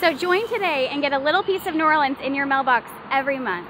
So join today and get a little piece of New Orleans in your mailbox every month.